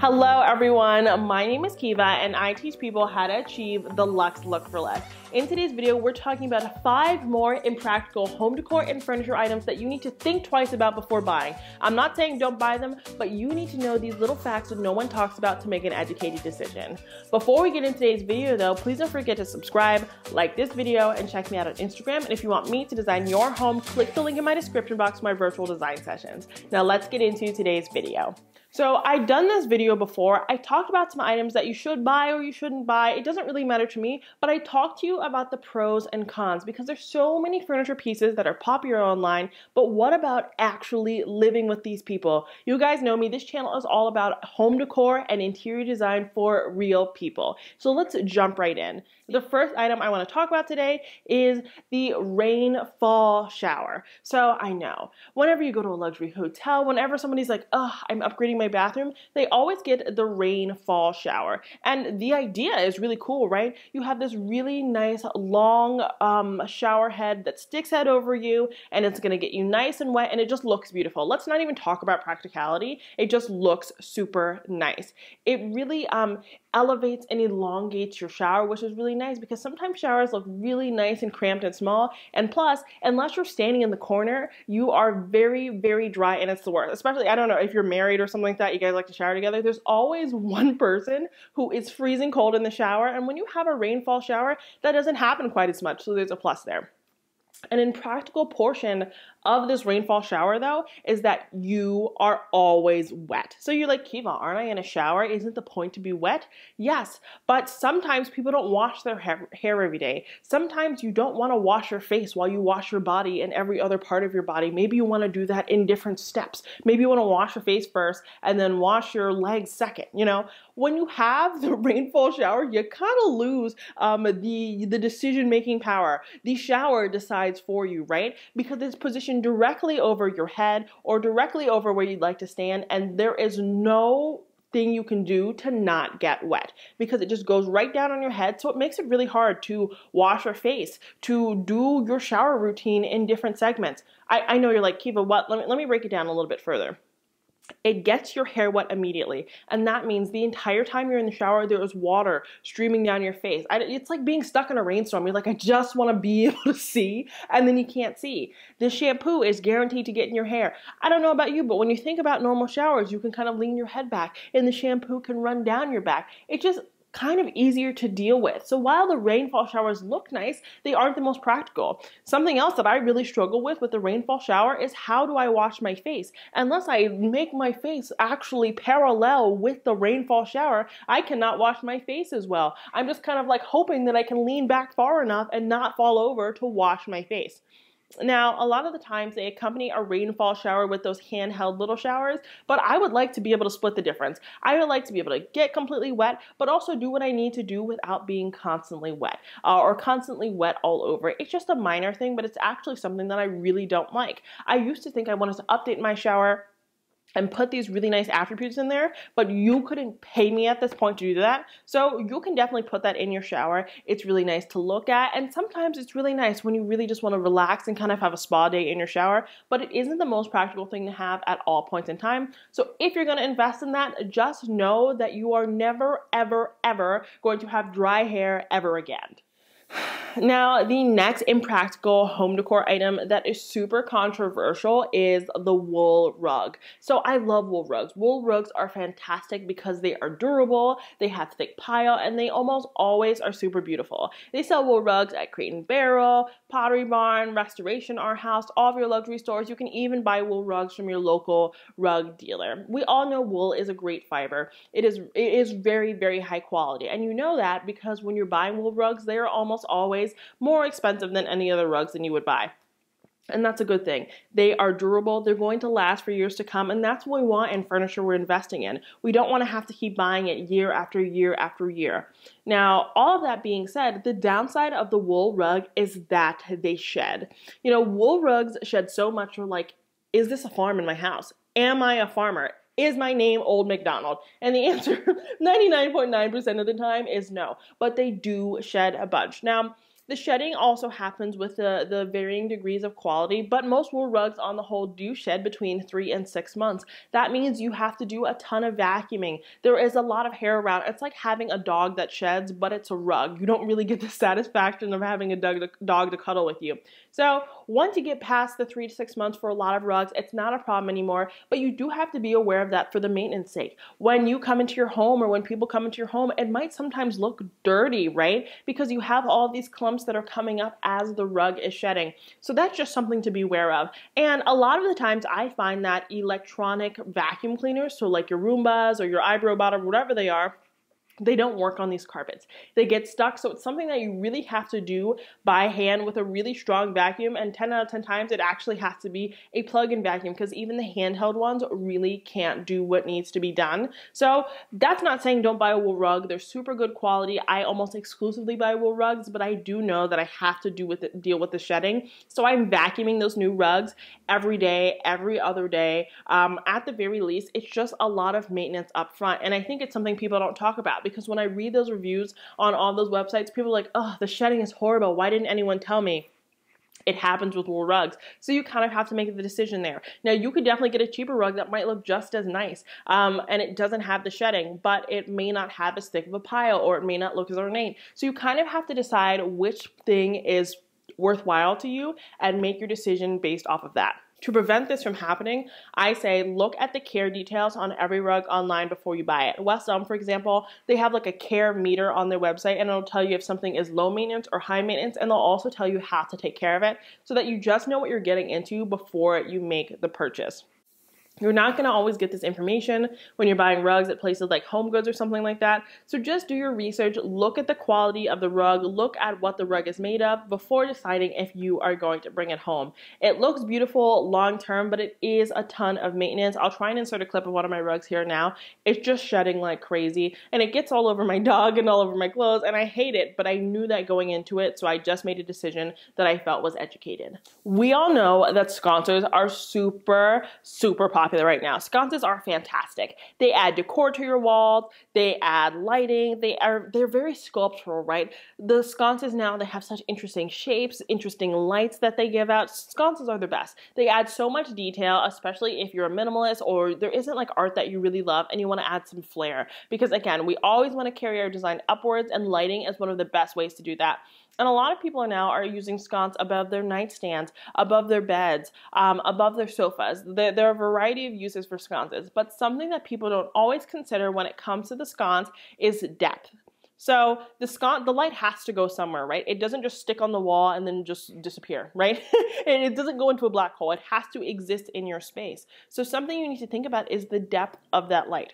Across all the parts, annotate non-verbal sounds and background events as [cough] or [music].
Hello everyone, my name is Kiva and I teach people how to achieve the luxe look for less. In today's video, we're talking about five more impractical home decor and furniture items that you need to think twice about before buying. I'm not saying don't buy them, but you need to know these little facts that no one talks about to make an educated decision. Before we get into today's video though, please don't forget to subscribe, like this video, and check me out on Instagram. And if you want me to design your home, click the link in my description box for my virtual design sessions. Now let's get into today's video. So I've done this video before. I talked about some items that you should buy or you shouldn't buy. It doesn't really matter to me, but I talked to you about the pros and cons because there's so many furniture pieces that are popular online, but what about actually living with these people? You guys know me, this channel is all about home decor and interior design for real people. So let's jump right in. The first item I want to talk about today is the rainfall shower. So I know, whenever you go to a luxury hotel, whenever somebody's like, oh, I'm upgrading my bathroom, they always get the rainfall shower. And the idea is really cool, right? You have this really nice long um, shower head that sticks out over you and it's gonna get you nice and wet and it just looks beautiful. Let's not even talk about practicality. It just looks super nice. It really um, elevates and elongates your shower, which is really nice because sometimes showers look really nice and cramped and small. And plus, unless you're standing in the corner, you are very, very dry and it's the worst. Especially, I don't know, if you're married or something like that, you guys like to shower together, there's always [laughs] one person who is freezing cold in the shower. And when you have a rainfall shower, that doesn't happen quite as much. So there's a plus there. An impractical portion of this rainfall shower though is that you are always wet. So you're like, Kiva, aren't I in a shower? Isn't the point to be wet? Yes, but sometimes people don't wash their hair, hair every day. Sometimes you don't want to wash your face while you wash your body and every other part of your body. Maybe you want to do that in different steps. Maybe you want to wash your face first and then wash your legs second. You know, when you have the [laughs] rainfall shower, you kind of lose um, the the decision making power. The shower decides for you, right? Because it's positioned positioned directly over your head or directly over where you'd like to stand, and there is no thing you can do to not get wet because it just goes right down on your head. So it makes it really hard to wash your face, to do your shower routine in different segments. I, I know you're like, Kiva, what? Let me, let me break it down a little bit further it gets your hair wet immediately. And that means the entire time you're in the shower, there is water streaming down your face. I, it's like being stuck in a rainstorm. You're like, I just want to be [laughs] able to see, and then you can't see. This shampoo is guaranteed to get in your hair. I don't know about you, but when you think about normal showers, you can kind of lean your head back, and the shampoo can run down your back. It just kind of easier to deal with. So while the rainfall showers look nice, they aren't the most practical. Something else that I really struggle with with the rainfall shower is how do I wash my face? Unless I make my face actually parallel with the rainfall shower, I cannot wash my face as well. I'm just kind of like hoping that I can lean back far enough and not fall over to wash my face. Now, a lot of the times they accompany a rainfall shower with those handheld little showers, but I would like to be able to split the difference. I would like to be able to get completely wet, but also do what I need to do without being constantly wet uh, or constantly wet all over. It's just a minor thing, but it's actually something that I really don't like. I used to think I wanted to update my shower and put these really nice attributes in there, but you couldn't pay me at this point to do that. So you can definitely put that in your shower. It's really nice to look at, and sometimes it's really nice when you really just want to relax and kind of have a spa day in your shower, but it isn't the most practical thing to have at all points in time. So if you're going to invest in that, just know that you are never, ever, ever going to have dry hair ever again. [sighs] [sighs] [sighs] Now, the next impractical home decor item that is super controversial is the wool rug. So, I love wool rugs. Wool rugs are fantastic because they are durable, they have thick pile, and they almost always are super beautiful. They sell wool rugs at Crate and Barrel, Pottery Barn, Restoration Hardware, all of your luxury stores. You can even buy wool rugs from your local rug dealer. We all know wool is a great fiber. It is it is very very high quality, and you know that because when you're buying wool rugs, they are almost always more expensive than any other rugs than you would buy. And that's a good thing. They are durable, they're going to last for years to come, and that's what we want in furniture we're investing in. We don't want to have to keep buying it year after year after year. Now, all of that being said, the downside of the wool rug is that they shed. You know, wool rugs shed so much, we're like, is this a farm in my house? Am I a farmer? Is my name Old McDonald? And the [laughs] answer 99.9% of the time is no, but they do shed a bunch. Now, The shedding also happens with the, the varying degrees of quality, but most wool rugs on the whole do shed between three and six months. That means you have to do a ton of vacuuming. There is a lot of hair around. It's like having a dog that sheds, but it's a rug. You don't really get the [laughs] satisfaction of having a dog to, dog to cuddle with you. So once you get past the three to six months for a lot of rugs, it's not a problem anymore, but you do have to be aware of that for the maintenance sake. When you come into your home or when people come into your home, it might sometimes look dirty, right? Because you have all these clumps that are coming up as the rug is shedding. So that's just something to be aware of. And a lot of the times I find that electronic vacuum cleaners, so like your Roombas or your iRobot or whatever they are, they don't work on these carpets. They get stuck, so it's something that you really have to do by hand with a really strong vacuum. And 10 out of 10 times, it actually has to be a plug in vacuum because even the handheld ones really can't do what needs to be done. So that's not saying don't buy a wool rug. They're super good quality. I almost exclusively buy wool rugs, but I do know that I have to do with it, deal with the shedding. So I'm vacuuming those new rugs every day, every other day. Um, at the very least, it's just a lot of maintenance up front. And I think it's something people don't talk about because when I read those reviews on all those websites, people are like, oh, the shedding is horrible. Why didn't anyone tell me? It happens with wool rugs. So you kind of have to make the decision there. Now, you could definitely get a cheaper rug that might look just as nice um, and it doesn't have the shedding, but it may not have as thick of a pile or it may not look as ornate. So you kind of have to decide which thing is worthwhile to you and make your decision based off of that. To prevent this from happening, I say look at the care details on every rug online before you buy it. West Elm, for example, they have like a care meter on their website and it'll tell you if something is low maintenance or high maintenance and they'll also tell you how to take care of it so that you just know what you're getting into before you make the purchase. You're not going to always get this information when you're buying rugs at places like Home Goods or something like that. So just do your research, look at the quality of the rug, look at what the rug is made of before deciding if you are going to bring it home. It looks beautiful long term, but it is a ton of maintenance. I'll try and insert a clip of one of my rugs here now. It's just shedding like crazy and it gets all over my dog and all over my clothes and I hate it, but I knew that going into it, so I just made a decision that I felt was educated. We all know that sconces are super, super popular popular right now. Sconces are fantastic. They add decor to your walls, they add lighting, they are they're very sculptural, right? The sconces now they have such interesting shapes, interesting lights that they give out. Sconces are the best. They add so much detail, especially if you're a minimalist or there isn't like art that you really love and you want to add some flair. Because again, we always want to carry our design upwards and lighting is one of the best ways to do that. And a lot of people now are using sconce above their nightstands, above their beds, um, above their sofas. There, there, are a variety of uses for sconces, but something that people don't always consider when it comes to the sconce is depth. So the sconce, the light has to go somewhere, right? It doesn't just stick on the wall and then just disappear, [laughs] right? it doesn't go into a black hole. It has to exist in your space. So something you need to think about is the depth of that light.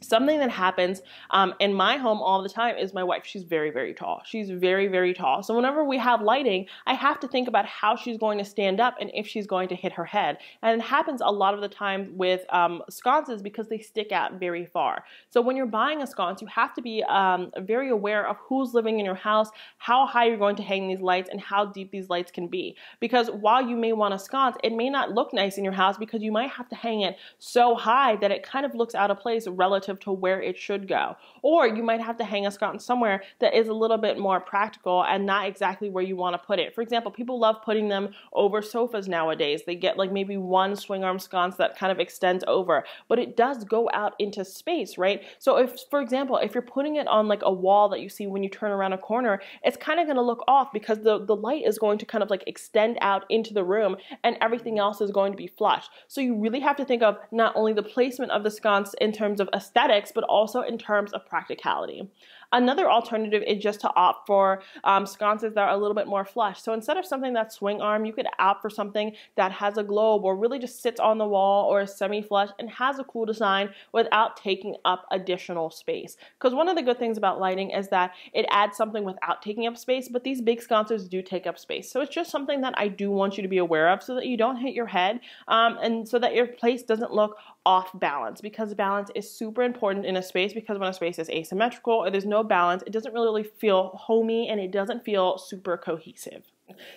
Something that happens um, in my home all the time is my wife. She's very, very tall. She's very, very tall. So whenever we have lighting, I have to think about how she's going to stand up and if she's going to hit her head. And it happens a lot of the time with um, sconces because they stick out very far. So when you're buying a sconce, you have to be um, very aware of who's living in your house, how high you're going to hang these lights, and how deep these lights can be. Because while you may want a sconce, it may not look nice in your house because you might have to hang it so high that it kind of looks out of place relative relative to where it should go. Or you might have to hang a sconce somewhere that is a little bit more practical and not exactly where you want to put it. For example, people love putting them over sofas nowadays. They get like maybe one swing arm sconce that kind of extends over, but it does go out into space, right? So if, for example, if you're putting it on like a wall that you see when you turn around a corner, it's kind of going to look off because the, the light is going to kind of like extend out into the room and everything else is going to be flush. So you really have to think of not only the placement of the sconce in terms of aesthetics, aesthetics, but also in terms of practicality. Another alternative is just to opt for um, sconces that are a little bit more flush. So instead of something that's swing arm, you could opt for something that has a globe or really just sits on the wall or is semi-flush and has a cool design without taking up additional space. Because one of the good things about lighting is that it adds something without taking up space, but these big sconces do take up space. So it's just something that I do want you to be aware of so that you don't hit your head um, and so that your place doesn't look off balance because balance is super important in a space because when a space is asymmetrical or there's no balance, it doesn't really feel homey and it doesn't feel super cohesive.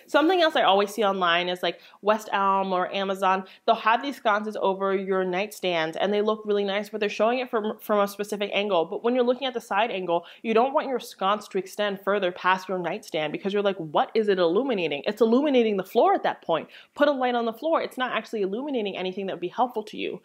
Something else I always see online is like West Elm or Amazon. They'll have these sconces over your nightstand and they look really nice, but they're showing it from, from a specific angle. But when you're looking at the side angle, you don't want your sconce to extend further past your nightstand because you're like, what is it illuminating? It's illuminating the floor at that point. Put a light on the floor. It's not actually illuminating anything that would be helpful to you.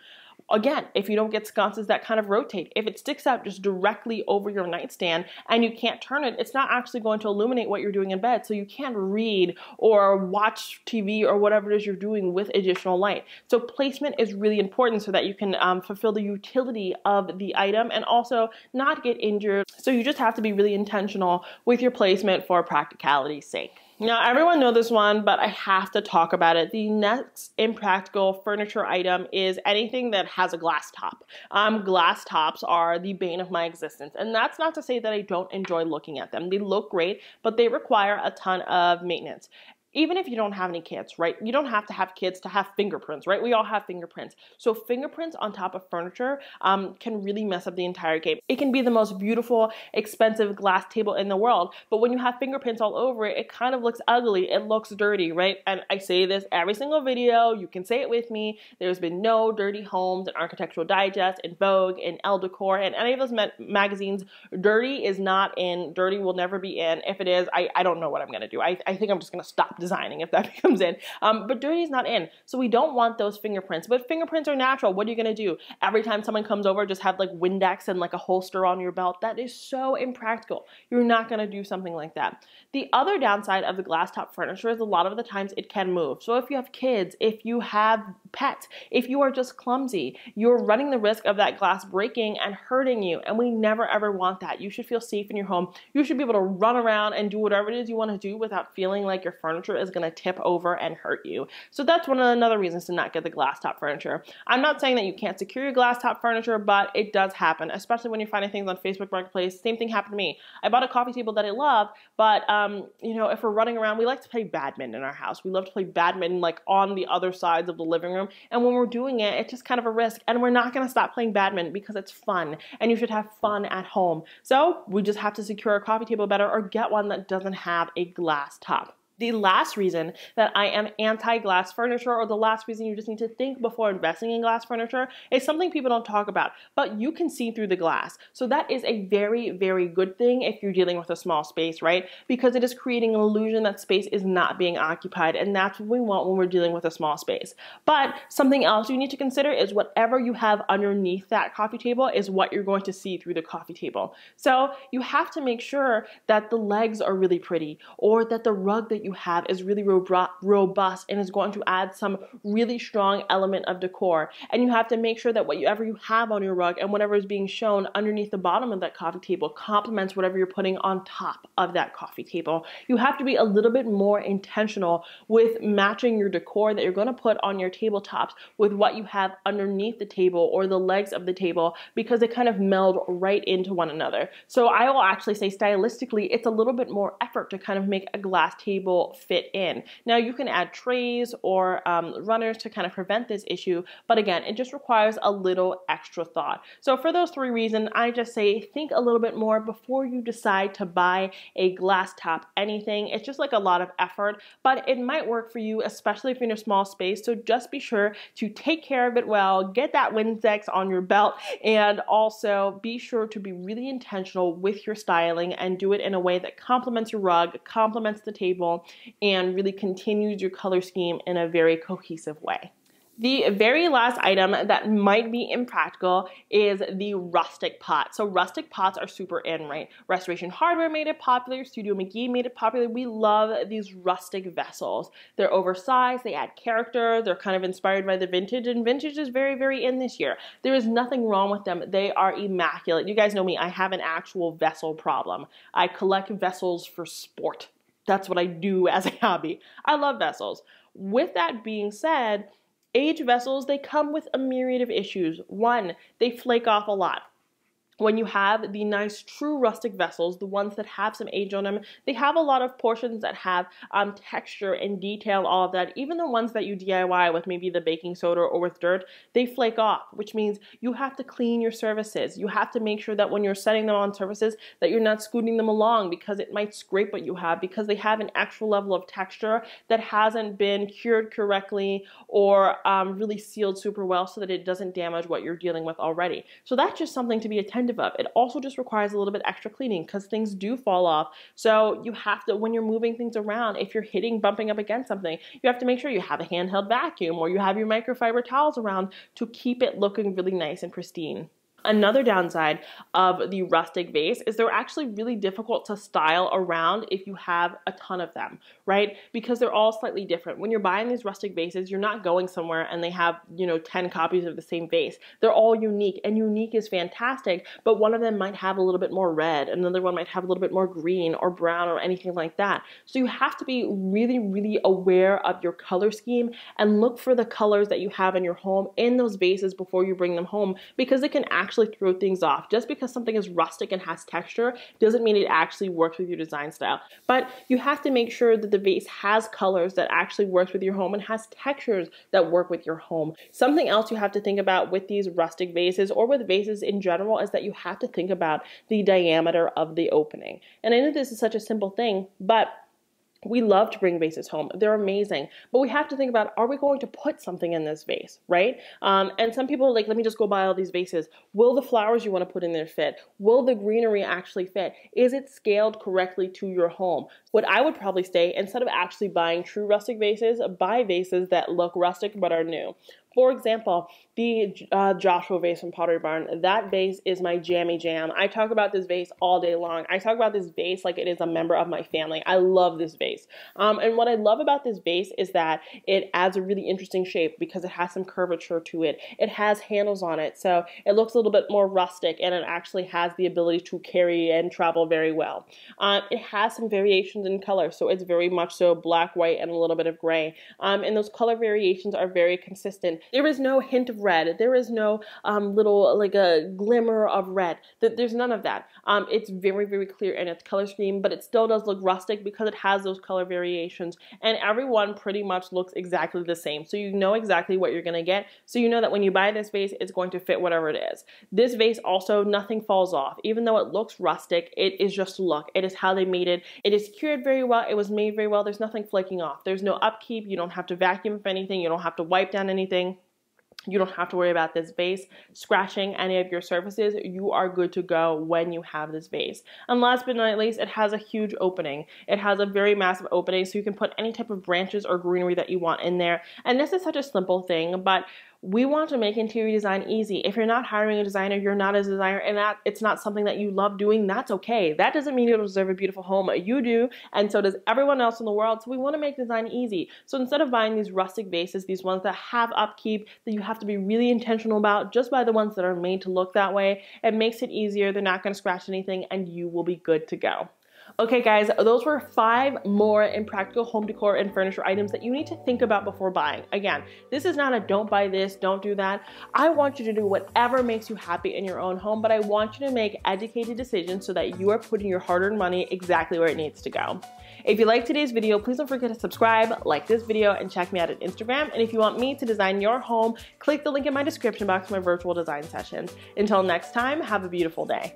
Again, if you don't get sconces that kind of rotate, if it sticks out just directly over your nightstand and you can't turn it, it's not actually going to illuminate what you're doing in bed. So you can't read or watch TV or whatever it is you're doing with additional light. So placement is really important so that you can um, fulfill the utility of the item and also not get injured. So you just have to be really intentional with your placement for practicality's sake. Now, everyone know this one, but I have to talk about it. The next impractical furniture item is anything that has a glass top. Um, glass tops are the bane of my existence, and that's not to say that I don't enjoy looking at them. They look great, but they require a ton of maintenance even if you don't have any kids, right? You don't have to have kids to have fingerprints, right? We all have fingerprints. So fingerprints on top of furniture um, can really mess up the entire game. It can be the most beautiful, expensive glass table in the world, but when you have fingerprints all over it, it kind of looks ugly. It looks dirty, right? And I say this every single video. You can say it with me. There's been no dirty homes in Architectural Digest, in Vogue, in Elle Decor, and any of those ma magazines. Dirty is not in. Dirty will never be in. If it is, I, I don't know what I'm gonna do. I, I think I'm just gonna stop designing if that [laughs] becomes in. Um, but dirty is not in. So we don't want those fingerprints. But fingerprints are natural. What are you going to do? Every time someone comes over, just have like Windex and like a holster on your belt. That is so impractical. You're not going to do something like that. The other downside of the glass top furniture is a lot of the times it can move. So if you have kids, if you have pets, if you are just clumsy, you're running the risk of that glass breaking and hurting you. And we never ever want that. You should feel safe in your home. You should be able to run around and do whatever it is you want to do without feeling like your furniture is going to tip over and hurt you. So that's one of another reasons to not get the glass top furniture. I'm not saying that you can't secure your glass top furniture, but it does happen, especially when you're finding things on Facebook Marketplace. Same thing happened to me. I bought a coffee table that I love, but um, Um, you know, if we're running around, we like to play badminton in our house. We love to play badminton like on the other sides of the living room, and when we're doing it, it's just kind of a risk, and we're not going to stop playing badminton because it's fun, and you should have fun at home. So we just have to secure a coffee table better or get one that doesn't have a glass top. The last reason that I am anti glass furniture, or the last reason you just need to think before investing in glass furniture, is something people don't talk about, but you can see through the glass. So that is a very, very good thing if you're dealing with a small space, right? Because it is creating an illusion that space is not being occupied, and that's what we want when we're dealing with a small space. But something else you need to consider is whatever you have underneath that coffee table is what you're going to see through the coffee table. So you have to make sure that the legs are really pretty, or that the rug that you have is really robust and is going to add some really strong element of decor. And you have to make sure that whatever you have on your rug and whatever is being shown underneath the bottom of that coffee table complements whatever you're putting on top of that coffee table. You have to be a little bit more intentional with matching your decor that you're going to put on your tabletops with what you have underneath the table or the legs of the table because they kind of meld right into one another. So I will actually say stylistically, it's a little bit more effort to kind of make a glass table will fit in. Now you can add trays or um, runners to kind of prevent this issue, but again, it just requires a little extra thought. So for those three reasons, I just say think a little bit more before you decide to buy a glass top anything. It's just like a lot of effort, but it might work for you, especially if you're in a small space. So just be sure to take care of it well, get that Windex on your belt, and also be sure to be really intentional with your styling and do it in a way that complements your rug, complements the table, and really continues your color scheme in a very cohesive way. The very last item that might be impractical is the rustic pot. So rustic pots are super in, right? Restoration Hardware made it popular, Studio McGee made it popular. We love these rustic vessels. They're oversized, they add character, they're kind of inspired by the vintage, and vintage is very, very in this year. There is nothing wrong with them. They are immaculate. You guys know me, I have an actual vessel problem. I collect vessels for sport that's what I do [laughs] as a hobby. I love vessels. With that being said, age vessels, they come with a myriad of issues. One, they flake off a lot. When you have the nice true rustic vessels, the ones that have some age on them, they have a lot of portions that have um, texture and detail, all of that. Even the ones that you DIY with maybe the baking soda or with dirt, they flake off, which means you have to clean your surfaces. You have to make sure that when you're setting them on surfaces that you're not scooting them along because it might scrape what you have because they have an actual level of texture that hasn't been cured correctly or um, really sealed super well so that it doesn't damage what you're dealing with already. So that's just something to be attentive of. It also just requires a little bit extra cleaning because things do fall off. So you have to, when you're moving things around, if you're hitting, bumping up against something, you have to make sure you have a handheld vacuum or you have your microfiber towels around to keep it looking really nice and pristine. Another downside of the rustic vase is they're actually really difficult to style around if you have a ton of them, right? Because they're all slightly different. When you're buying these rustic vases, you're not going somewhere and they have, you know, 10 copies of the same vase. They're all unique and unique is fantastic, but one of them might have a little bit more red, another one might have a little bit more green or brown or anything like that. So you have to be really, really aware of your color scheme and look for the colors that you have in your home in those vases before you bring them home because it can actually actually throw things off. Just because something is rustic and has texture doesn't mean it actually works with your design style. But you have to make sure that the vase has colors that actually works with your home and has textures that work with your home. Something else you have to think about with these rustic vases or with vases in general is that you have to think about the diameter of the opening. And I know this is such a simple thing, but we love to bring vases home. They're amazing. But we have to think about are we going to put something in this vase, right? Um, and some people like, let me just go buy all these vases. Will the flowers you want to put in there fit? Will the greenery actually fit? Is it scaled correctly to your home? What I would probably say, instead of actually buying true rustic vases, buy vases that look rustic but are new. For example, the uh, Joshua vase from Pottery Barn, that vase is my jammy jam. I talk about this vase all day long. I talk about this vase like it is a member of my family. I love this vase. Um, and what I love about this vase is that it adds a really interesting shape because it has some curvature to it. It has handles on it, so it looks a little bit more rustic and it actually has the ability to carry and travel very well. Um, it has some variations in color, so it's very much so black, white, and a little bit of gray. Um, and those color variations are very consistent. There is no hint of red. There is no um, little like a glimmer of red. There's none of that. Um, it's very very clear in its color scheme, but it still does look rustic because it has those color variations. And everyone pretty much looks exactly the same, so you know exactly what you're gonna get. So you know that when you buy this vase, it's going to fit whatever it is. This vase also nothing falls off, even though it looks rustic. It is just look. It is how they made it. It is cured very well. It was made very well. There's nothing flaking off. There's no upkeep. You don't have to vacuum if anything. You don't have to wipe down anything. You don't have to worry about this vase scratching any of your surfaces. You are good to go when you have this vase. And last but not least, it has a huge opening. It has a very massive opening so you can put any type of branches or greenery that you want in there. And this is such a simple thing, but we want to make interior design easy. If you're not hiring a designer, you're not a designer, and that it's not something that you love doing, that's okay. That doesn't mean you don't deserve a beautiful home. You do, and so does everyone else in the world. So we want to make design easy. So instead of buying these rustic vases, these ones that have upkeep that you have to be really intentional about, just buy the ones that are made to look that way. It makes it easier. They're not going to scratch anything, and you will be good to go. Okay guys, those were five more impractical home decor and furniture items that you need to think about before buying. Again, this is not a don't buy this, don't do that. I want you to do whatever makes you happy in your own home, but I want you to make educated decisions so that you are putting your hard-earned money exactly where it needs to go. If you like today's video, please don't forget to subscribe, like this video, and check me out at Instagram. And if you want me to design your home, click the link in my description box for my virtual design sessions. Until next time, have a beautiful day.